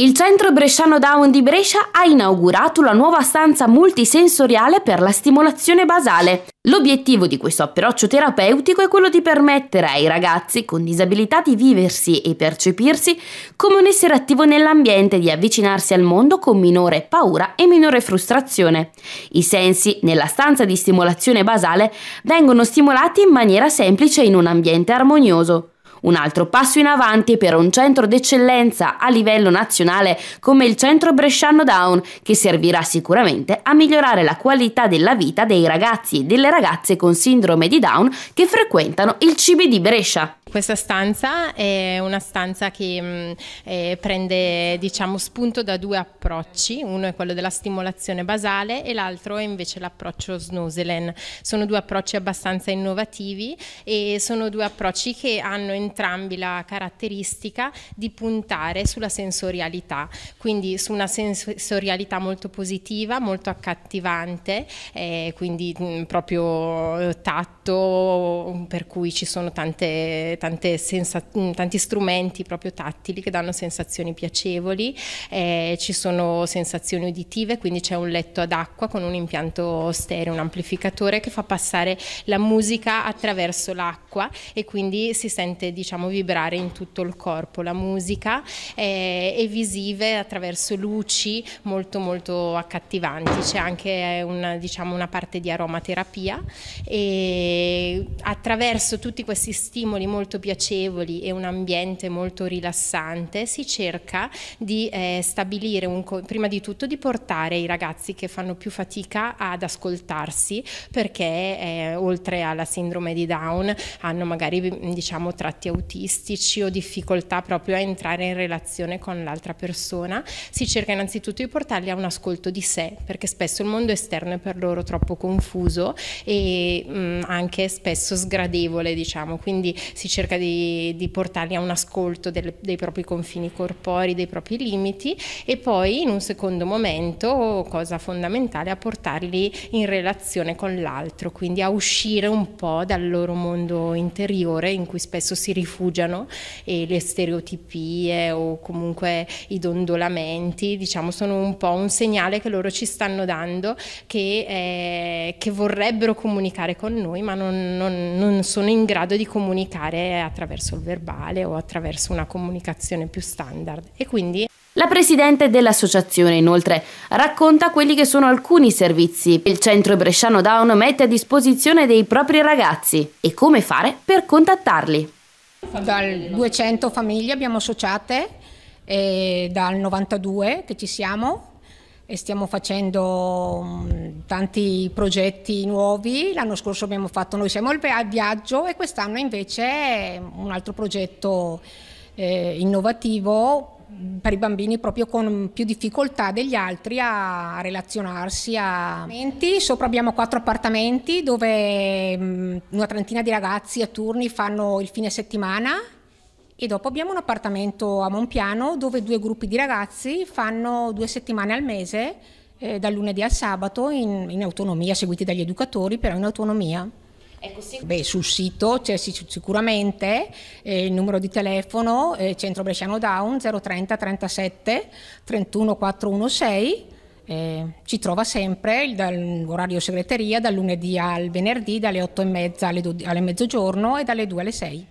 Il centro Bresciano Down di Brescia ha inaugurato la nuova stanza multisensoriale per la stimolazione basale. L'obiettivo di questo approccio terapeutico è quello di permettere ai ragazzi con disabilità di viversi e percepirsi come un essere attivo nell'ambiente, di avvicinarsi al mondo con minore paura e minore frustrazione. I sensi nella stanza di stimolazione basale vengono stimolati in maniera semplice in un ambiente armonioso. Un altro passo in avanti per un centro d'eccellenza a livello nazionale come il centro Bresciano Down, che servirà sicuramente a migliorare la qualità della vita dei ragazzi e delle ragazze con sindrome di Down che frequentano il CB di Brescia. Questa stanza è una stanza che mm, eh, prende diciamo, spunto da due approcci, uno è quello della stimolazione basale e l'altro è invece l'approccio Snuselen. Sono due approcci abbastanza innovativi e sono due approcci che hanno entrambi la caratteristica di puntare sulla sensorialità, quindi su una sensorialità molto positiva, molto accattivante, eh, quindi mh, mm, proprio tatto, per cui ci sono tante Mm, tanti strumenti proprio tattili che danno sensazioni piacevoli, eh, ci sono sensazioni uditive, quindi c'è un letto ad acqua con un impianto stereo, un amplificatore che fa passare la musica attraverso l'acqua e quindi si sente diciamo vibrare in tutto il corpo la musica eh, e visive attraverso luci molto molto accattivanti, c'è anche una, diciamo, una parte di aromaterapia e attraverso tutti questi stimoli molto piacevoli e un ambiente molto rilassante, si cerca di eh, stabilire, un, prima di tutto di portare i ragazzi che fanno più fatica ad ascoltarsi perché eh, oltre alla sindrome di Down hanno magari diciamo tratti autistici o difficoltà proprio a entrare in relazione con l'altra persona, si cerca innanzitutto di portarli a un ascolto di sé perché spesso il mondo esterno è per loro troppo confuso e mh, anche spesso sgradevole diciamo, quindi si cerca di, di portarli a un ascolto del, dei propri confini corporei, dei propri limiti e poi in un secondo momento, cosa fondamentale, a portarli in relazione con l'altro, quindi a uscire un po' dal loro mondo interiore in cui spesso si rifugiano e le stereotipie o comunque i dondolamenti, diciamo, sono un po' un segnale che loro ci stanno dando che, eh, che vorrebbero comunicare con noi ma non, non, non sono in grado di comunicare attraverso il verbale o attraverso una comunicazione più standard. E quindi la presidente dell'associazione inoltre racconta quelli che sono alcuni servizi. Che il centro bresciano Down mette a disposizione dei propri ragazzi. E come fare per contattarli. Dal 200 famiglie abbiamo associate e dal 92 che ci siamo e stiamo facendo um, tanti progetti nuovi. L'anno scorso abbiamo fatto Noi siamo al viaggio e quest'anno invece un altro progetto eh, innovativo per i bambini proprio con più difficoltà degli altri a relazionarsi. A... Sopra abbiamo quattro appartamenti dove um, una trentina di ragazzi a turni fanno il fine settimana e dopo abbiamo un appartamento a Monpiano dove due gruppi di ragazzi fanno due settimane al mese, eh, dal lunedì al sabato, in, in, autonomia, seguiti dagli educatori, però in autonomia. Ecco. Beh, sul sito c'è sicuramente eh, il numero di telefono, eh, Centro Bresciano Down 030 37 31 416. Eh, ci trova sempre dall'orario segreteria dal lunedì al venerdì dalle 8 e mezza alle, alle mezzogiorno e dalle 2 alle 6.